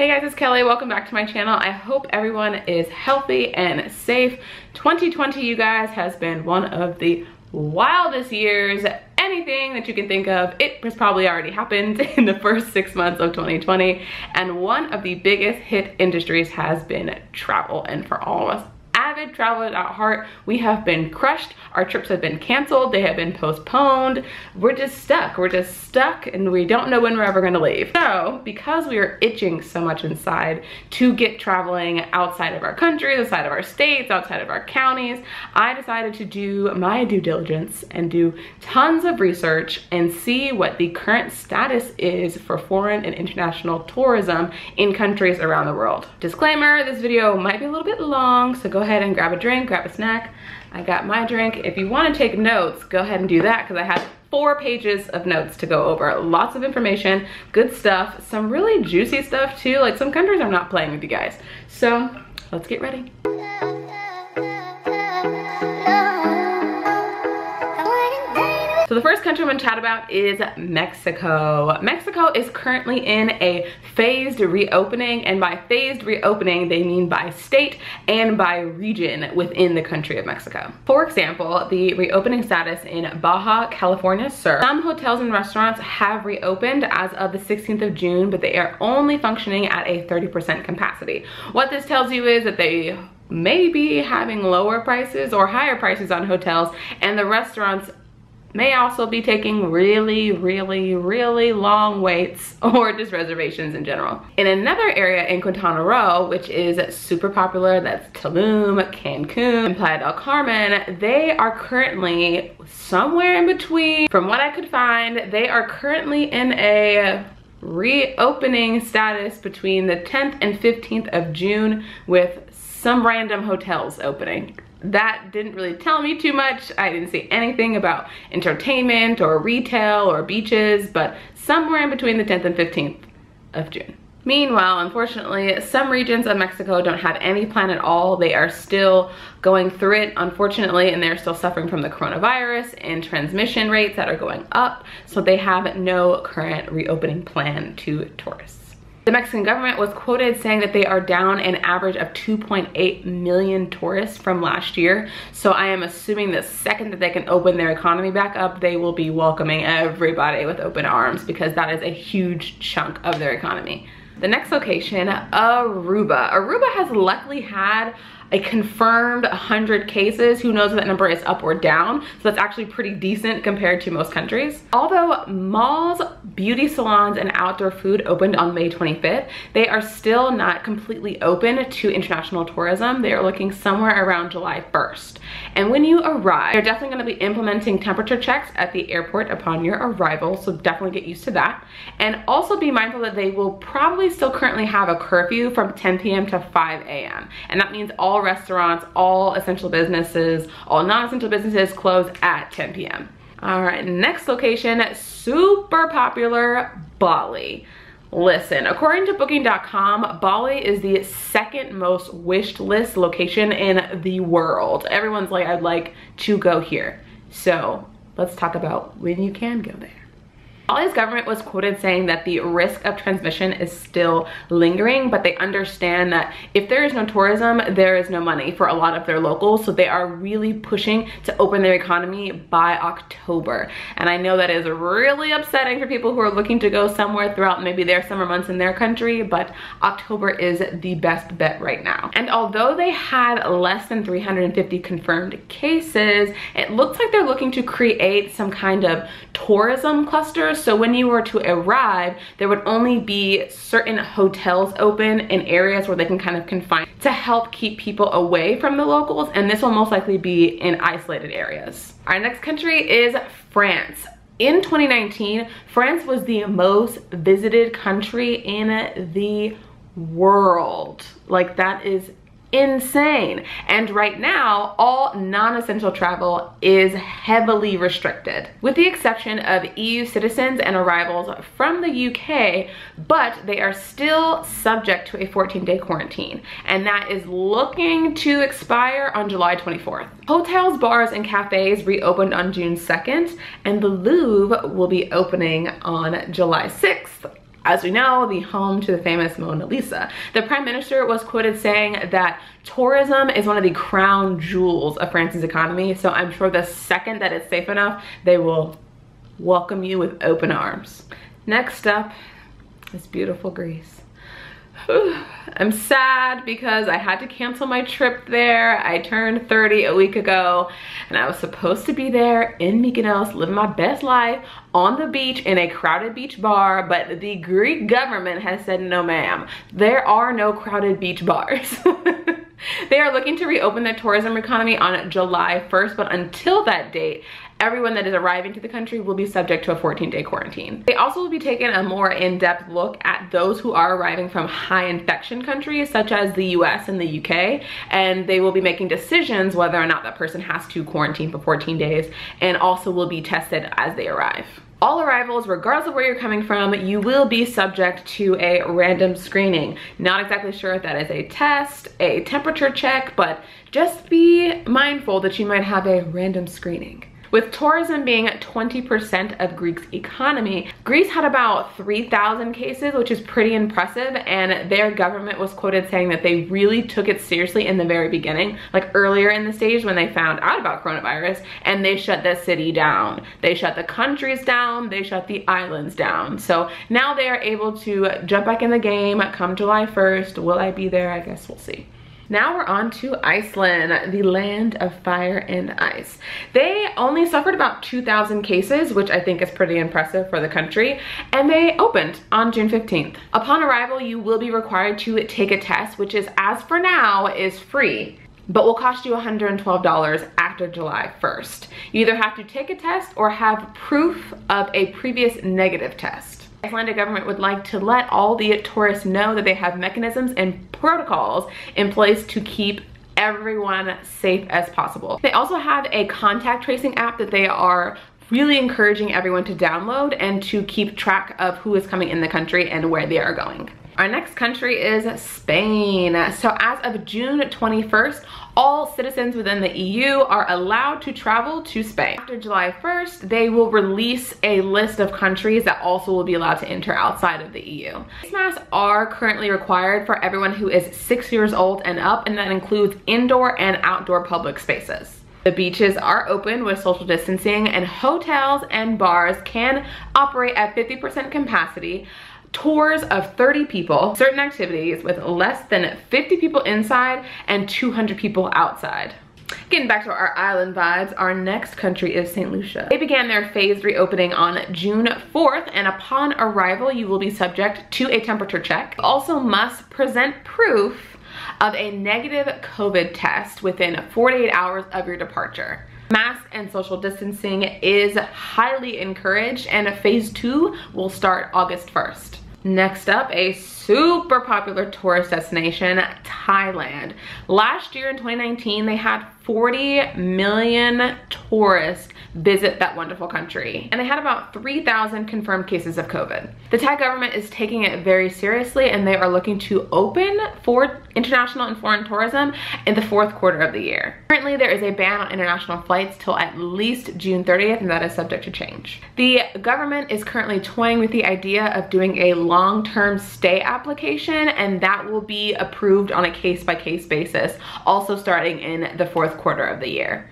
Hey guys, it's Kelli. Welcome back to my channel. I hope everyone is healthy and safe. 2020, you guys, has been one of the wildest years anything that you can think of it has probably already happened in the first six months of 2020 and one of the biggest hit industries has been travel and for all of us avid travelers at heart, we have been crushed. Our trips have been canceled. They have been postponed. We're just stuck. We're just stuck and we don't know when we're ever gonna leave. So because we are itching so much inside to get traveling outside of our country, outside of our states, outside of our counties, I decided to do my due diligence and do tons of research and see what the current status is for foreign and international tourism in countries around the world. Disclaimer, this video might be a little bit long, so go ahead ahead and grab a drink, grab a snack. I got my drink. If you wanna take notes, go ahead and do that because I have four pages of notes to go over. Lots of information, good stuff, some really juicy stuff too. Like some countries I'm not playing with you guys. So let's get ready. The first country I'm gonna chat about is Mexico. Mexico is currently in a phased reopening and by phased reopening, they mean by state and by region within the country of Mexico. For example, the reopening status in Baja California Sur. Some hotels and restaurants have reopened as of the 16th of June, but they are only functioning at a 30% capacity. What this tells you is that they may be having lower prices or higher prices on hotels and the restaurants may also be taking really, really, really long waits or just reservations in general. In another area in Quintana Roo, which is super popular, that's Tulum, Cancun, and Playa del Carmen, they are currently somewhere in between. From what I could find, they are currently in a reopening status between the 10th and 15th of June with some random hotels opening that didn't really tell me too much. I didn't see anything about entertainment or retail or beaches, but somewhere in between the 10th and 15th of June. Meanwhile, unfortunately, some regions of Mexico don't have any plan at all. They are still going through it, unfortunately, and they're still suffering from the coronavirus and transmission rates that are going up. So they have no current reopening plan to tourists. The Mexican government was quoted saying that they are down an average of 2.8 million tourists from last year. So I am assuming the second that they can open their economy back up, they will be welcoming everybody with open arms because that is a huge chunk of their economy. The next location, Aruba. Aruba has luckily had a confirmed 100 cases. Who knows if that number is up or down. So that's actually pretty decent compared to most countries. Although malls, beauty salons, and outdoor food opened on May 25th, they are still not completely open to international tourism. They are looking somewhere around July 1st. And when you arrive, they're definitely gonna be implementing temperature checks at the airport upon your arrival. So definitely get used to that. And also be mindful that they will probably still currently have a curfew from 10 p.m. to 5 a.m. And that means all restaurants, all essential businesses, all non-essential businesses close at 10 p.m. All right, next location, super popular, Bali. Listen, according to booking.com, Bali is the second most wished list location in the world. Everyone's like, I'd like to go here. So let's talk about when you can go there. Bali's government was quoted saying that the risk of transmission is still lingering, but they understand that if there is no tourism, there is no money for a lot of their locals. So they are really pushing to open their economy by October. And I know that is really upsetting for people who are looking to go somewhere throughout maybe their summer months in their country, but October is the best bet right now. And although they had less than 350 confirmed cases, it looks like they're looking to create some kind of tourism clusters so when you were to arrive, there would only be certain hotels open in areas where they can kind of confine to help keep people away from the locals. And this will most likely be in isolated areas. Our next country is France. In 2019, France was the most visited country in the world. Like that is insane. And right now, all non-essential travel is heavily restricted, with the exception of EU citizens and arrivals from the UK, but they are still subject to a 14-day quarantine, and that is looking to expire on July 24th. Hotels, bars, and cafes reopened on June 2nd, and the Louvre will be opening on July 6th as we know, the home to the famous Mona Lisa. The prime minister was quoted saying that tourism is one of the crown jewels of France's economy. So I'm sure the second that it's safe enough, they will welcome you with open arms. Next up is beautiful Greece. I'm sad because I had to cancel my trip there. I turned 30 a week ago and I was supposed to be there in Mykonos living my best life on the beach in a crowded beach bar, but the Greek government has said no ma'am. There are no crowded beach bars. they are looking to reopen the tourism economy on July 1st, but until that date, everyone that is arriving to the country will be subject to a 14-day quarantine. They also will be taking a more in-depth look at those who are arriving from high infection countries such as the US and the UK and they will be making decisions whether or not that person has to quarantine for 14 days and also will be tested as they arrive. All arrivals, regardless of where you're coming from, you will be subject to a random screening. Not exactly sure if that is a test, a temperature check, but just be mindful that you might have a random screening. With tourism being 20% of Greece's economy, Greece had about 3,000 cases, which is pretty impressive, and their government was quoted saying that they really took it seriously in the very beginning, like earlier in the stage when they found out about coronavirus, and they shut the city down. They shut the countries down, they shut the islands down. So now they are able to jump back in the game come July 1st. Will I be there? I guess we'll see. Now we're on to Iceland, the land of fire and ice. They only suffered about 2,000 cases, which I think is pretty impressive for the country, and they opened on June 15th. Upon arrival, you will be required to take a test, which is, as for now, is free but will cost you $112 after July 1st. You either have to take a test or have proof of a previous negative test. Icelandic government would like to let all the tourists know that they have mechanisms and protocols in place to keep everyone safe as possible. They also have a contact tracing app that they are really encouraging everyone to download and to keep track of who is coming in the country and where they are going. Our next country is Spain. So as of June 21st, all citizens within the EU are allowed to travel to Spain. After July 1st, they will release a list of countries that also will be allowed to enter outside of the EU. Face masks are currently required for everyone who is six years old and up, and that includes indoor and outdoor public spaces. The beaches are open with social distancing and hotels and bars can operate at 50% capacity tours of 30 people, certain activities with less than 50 people inside and 200 people outside. Getting back to our island vibes, our next country is St. Lucia. They began their phased reopening on June 4th, and upon arrival, you will be subject to a temperature check. You also must present proof of a negative COVID test within 48 hours of your departure. Mask and social distancing is highly encouraged and phase two will start August 1st. Next up, a super popular tourist destination, Thailand. Last year in 2019, they had 40 million tourists visit that wonderful country. And they had about 3,000 confirmed cases of COVID. The Thai government is taking it very seriously and they are looking to open for international and foreign tourism in the fourth quarter of the year. Currently, there is a ban on international flights till at least June 30th and that is subject to change. The government is currently toying with the idea of doing a long-term stay application and that will be approved on a case-by-case -case basis, also starting in the fourth quarter of the year.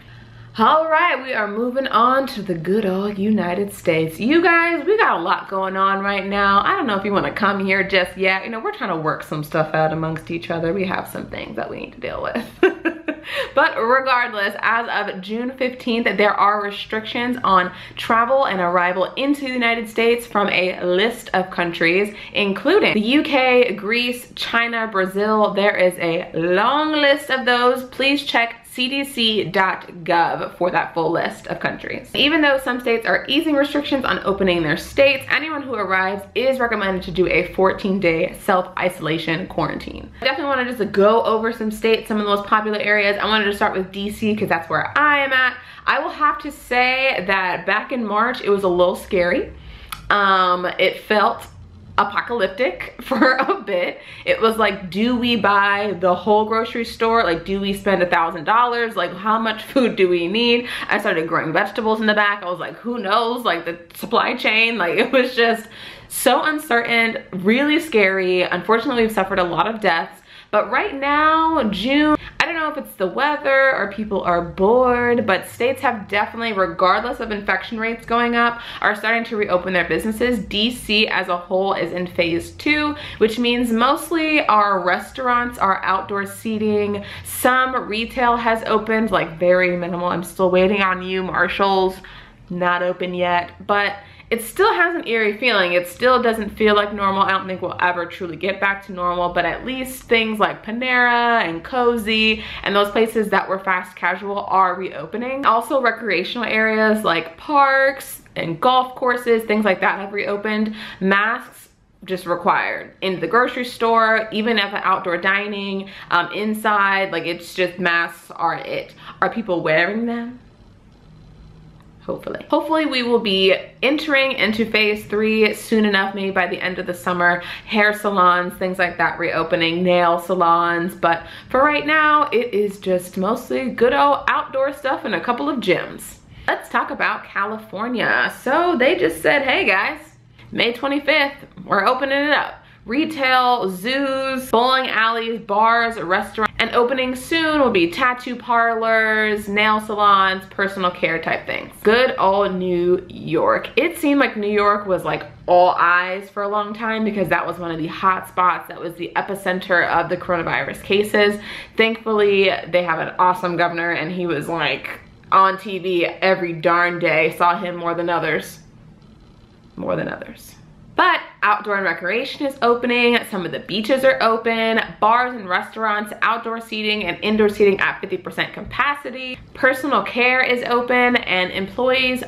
All right, we are moving on to the good old United States. You guys, we got a lot going on right now. I don't know if you want to come here just yet. You know, we're trying to work some stuff out amongst each other. We have some things that we need to deal with. but regardless, as of June 15th, there are restrictions on travel and arrival into the United States from a list of countries, including the UK, Greece, China, Brazil. There is a long list of those. Please check cdc.gov for that full list of countries. Even though some states are easing restrictions on opening their states, anyone who arrives is recommended to do a 14-day self-isolation quarantine. I definitely want to just go over some states, some of the most popular areas. I wanted to start with DC because that's where I am at. I will have to say that back in March, it was a little scary. Um, it felt apocalyptic for a bit. It was like, do we buy the whole grocery store? Like, do we spend a thousand dollars? Like, how much food do we need? I started growing vegetables in the back. I was like, who knows? Like the supply chain, like it was just So uncertain, really scary. Unfortunately, we've suffered a lot of deaths. But right now, June, I don't know if it's the weather or people are bored, but states have definitely, regardless of infection rates going up, are starting to reopen their businesses. DC as a whole is in phase two, which means mostly our restaurants, our outdoor seating, some retail has opened, like very minimal. I'm still waiting on you, Marshalls, not open yet, but it still has an eerie feeling. It still doesn't feel like normal. I don't think we'll ever truly get back to normal, but at least things like Panera and Cosi and those places that were fast casual are reopening. Also recreational areas like parks and golf courses, things like that have reopened. Masks just required in the grocery store even at the outdoor dining um, inside like it's just masks are it are people wearing them hopefully. Hopefully we will be entering into phase three soon enough, maybe by the end of the summer. Hair salons, things like that reopening, nail salons. But for right now, it is just mostly good old outdoor stuff and a couple of gyms. Let's talk about California. So they just said, hey guys, May 25th, we're opening it up retail, zoos, bowling alleys, bars, restaurants, and opening soon will be tattoo parlors, nail salons, personal care type things. Good old New York. It seemed like New York was like all eyes for a long time because that was one of the hot spots. That was the epicenter of the coronavirus cases. Thankfully, they have an awesome governor and he was like on TV every darn day. Saw him more than others. More than others. But outdoor and recreation is opening, some of the beaches are open, bars and restaurants, outdoor seating and indoor seating at 50% capacity. Personal care is open and employees,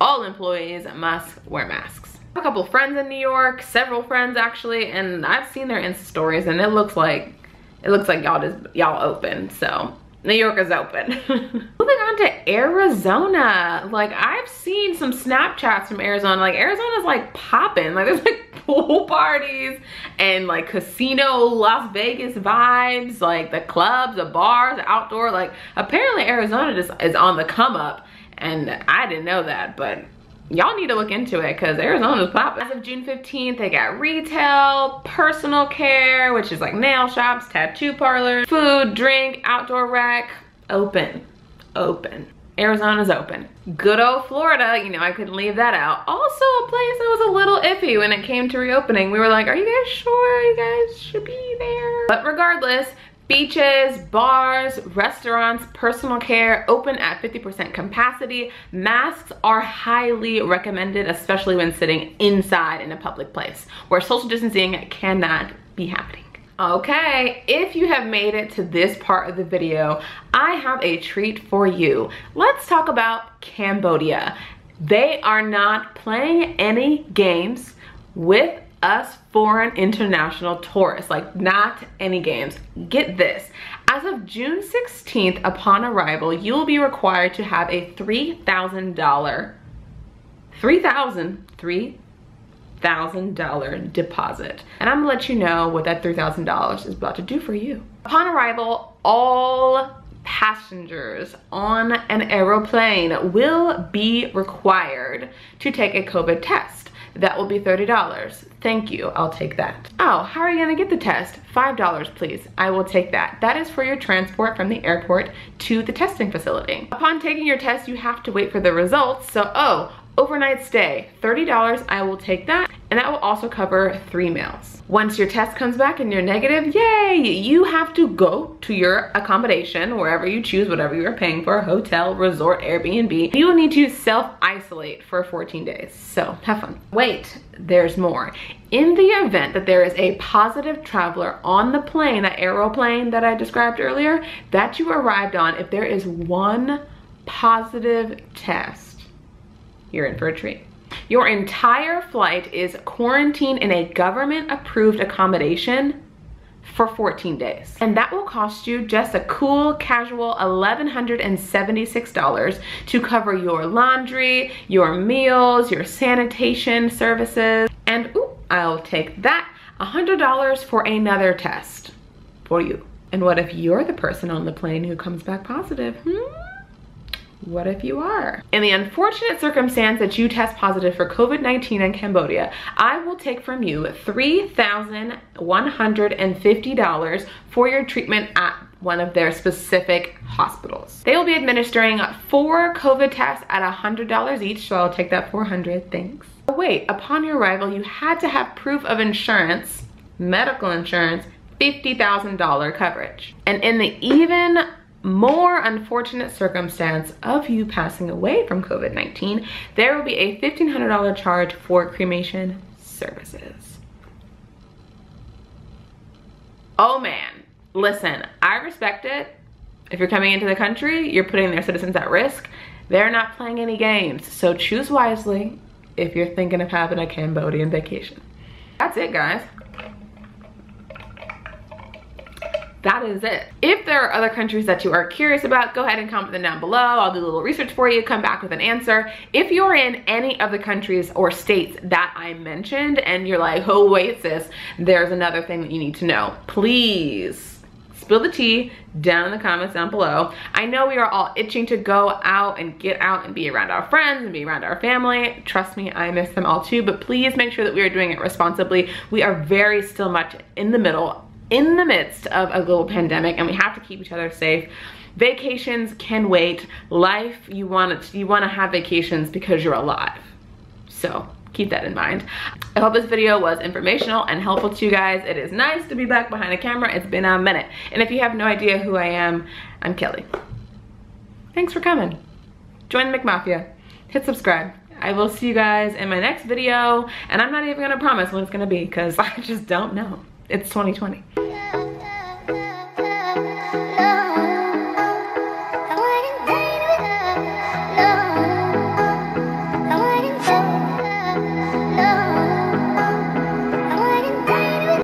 all employees must wear masks. a couple friends in New York, several friends actually, and I've seen their Insta stories and it looks like, it looks like y'all just, y'all open, so New York is open. Moving on to Arizona. Like I've seen some Snapchats from Arizona. Like Arizona's like popping. Like there's like pool parties and like casino Las Vegas vibes. Like the clubs, the bars, the outdoor. Like apparently Arizona just is on the come up. And I didn't know that, but y'all need to look into it because Arizona's popping. As of June 15th, they got retail, personal care, which is like nail shops, tattoo parlors, food, drink, outdoor rec, open, open. Arizona's open. Good old Florida, you know, I couldn't leave that out. Also a place that was a little iffy when it came to reopening. We were like, are you guys sure you guys should be there? But regardless, Beaches, bars, restaurants, personal care open at 50% capacity. Masks are highly recommended, especially when sitting inside in a public place where social distancing cannot be happening. Okay, if you have made it to this part of the video, I have a treat for you. Let's talk about Cambodia. They are not playing any games with us foreign international tourists, like not any games. Get this, as of June 16th, upon arrival, you will be required to have a $3,000, 3000 $3,000 deposit. And I'm gonna let you know what that $3,000 is about to do for you. Upon arrival, all passengers on an aeroplane will be required to take a COVID test. That will be $30. Thank you, I'll take that. Oh, how are you gonna get the test? $5, please. I will take that. That is for your transport from the airport to the testing facility. Upon taking your test, you have to wait for the results. So, oh, overnight stay, $30, I will take that. And that will also cover three meals. Once your test comes back and you're negative, yay, you have to go to your accommodation, wherever you choose, whatever you're paying for, hotel, resort, Airbnb. You will need to self-isolate for 14 days. So have fun. Wait, there's more. In the event that there is a positive traveler on the plane, that aeroplane that I described earlier, that you arrived on, if there is one positive test, you're in for a treat. Your entire flight is quarantined in a government approved accommodation for 14 days. And that will cost you just a cool, casual $1,176 to cover your laundry, your meals, your sanitation services. And ooh, I'll take that, $100 for another test for you. And what if you're the person on the plane who comes back positive? Hmm? What if you are? In the unfortunate circumstance that you test positive for COVID-19 in Cambodia, I will take from you $3,150 for your treatment at one of their specific hospitals. They will be administering four COVID tests at $100 each, so I'll take that 400, thanks. Wait, upon your arrival, you had to have proof of insurance, medical insurance, $50,000 coverage. And in the even more unfortunate circumstance of you passing away from COVID-19, there will be a $1,500 charge for cremation services. Oh man, listen, I respect it. If you're coming into the country, you're putting their citizens at risk. They're not playing any games, so choose wisely if you're thinking of having a Cambodian vacation. That's it, guys. That is it. If there are other countries that you are curious about, go ahead and comment them down below. I'll do a little research for you, come back with an answer. If you're in any of the countries or states that I mentioned and you're like, oh wait sis, there's another thing that you need to know, please spill the tea down in the comments down below. I know we are all itching to go out and get out and be around our friends and be around our family. Trust me, I miss them all too, but please make sure that we are doing it responsibly. We are very still much in the middle in the midst of a global pandemic and we have to keep each other safe. Vacations can wait. Life, you want to you want to have vacations because you're alive. So keep that in mind. I hope this video was informational and helpful to you guys. It is nice to be back behind a camera. It's been a minute. And if you have no idea who I am, I'm Kelli. Thanks for coming. Join the McMafia. Hit subscribe. I will see you guys in my next video. And I'm not even gonna promise when it's gonna be because I just don't know. It's 2020.